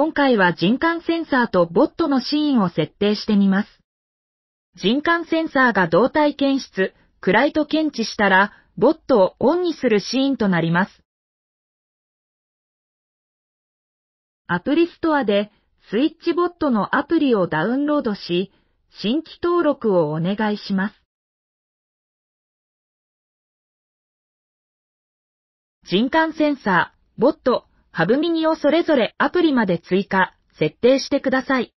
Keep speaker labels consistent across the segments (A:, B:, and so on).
A: 今回は人感センサーとボットのシーンを設定してみます。人感センサーが動体検出、暗いと検知したら、ボットをオンにするシーンとなります。アプリストアでスイッチボットのアプリをダウンロードし、新規登録をお願いします。人感センサー、ボット、ハブミニをそれぞれアプリまで追加、設定してください。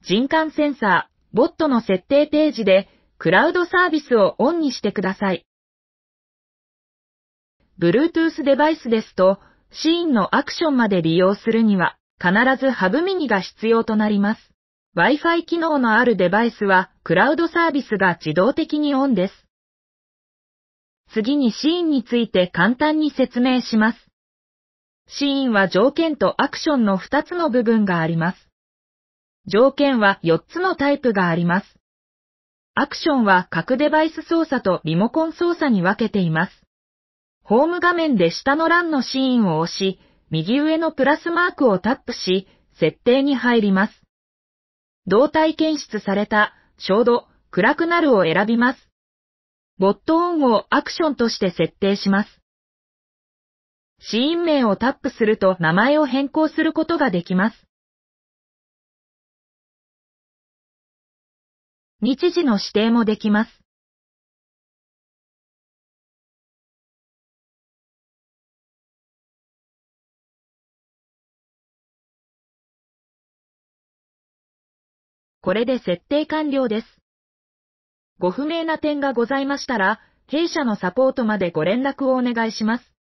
A: 人感センサー、ボットの設定ページで、クラウドサービスをオンにしてください。Bluetooth デバイスですと、シーンのアクションまで利用するには、必ずハブミニが必要となります。Wi-Fi 機能のあるデバイスは、クラウドサービスが自動的にオンです。次にシーンについて簡単に説明します。シーンは条件とアクションの2つの部分があります。条件は4つのタイプがあります。アクションは各デバイス操作とリモコン操作に分けています。ホーム画面で下の欄のシーンを押し、右上のプラスマークをタップし、設定に入ります。動体検出された、照度、暗くなるを選びます。ボットオンをアクションとして設定します。シーン名をタップすると名前を変更することができます。日時の指定もできます。これで設定完了です。ご不明な点がございましたら、弊社のサポートまでご連絡をお願いします。